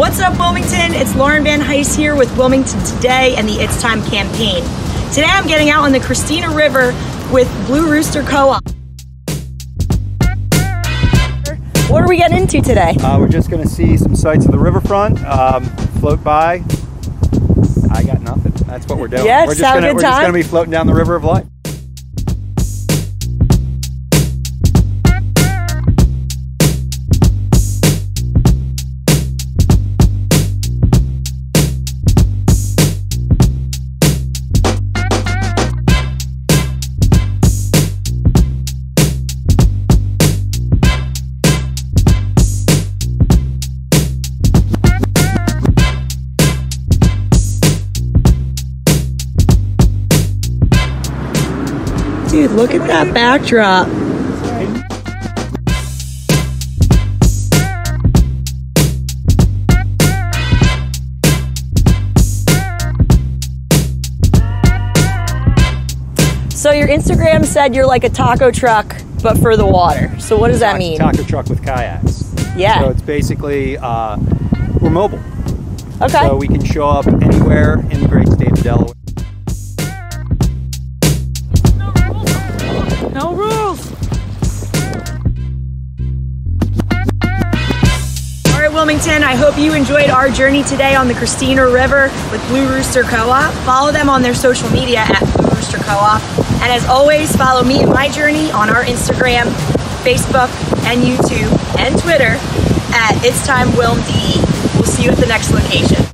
up, Wilmington? It's Lauren Van Heist here with Wilmington Today and the It's Time campaign. Today I'm getting out on the Christina River with Blue Rooster Co-op. What are we getting into today? Uh, we're just going to see some sights of the riverfront, um, float by. I got nothing. That's what we're doing. Yeah, we're just have a gonna, we're just going to be floating down the river of life. Dude, look at that backdrop. So your Instagram said you're like a taco truck, but for the water. So what does that mean? Taco truck with kayaks. Yeah. So it's basically uh, we're mobile, Okay. so we can show up anywhere in the great No rules. All right, Wilmington, I hope you enjoyed our journey today on the Christina River with Blue Rooster Co-op. Follow them on their social media at Blue Rooster Co-op. And as always, follow me and my journey on our Instagram, Facebook, and YouTube, and Twitter at It's Time Wilm DE. We'll see you at the next location.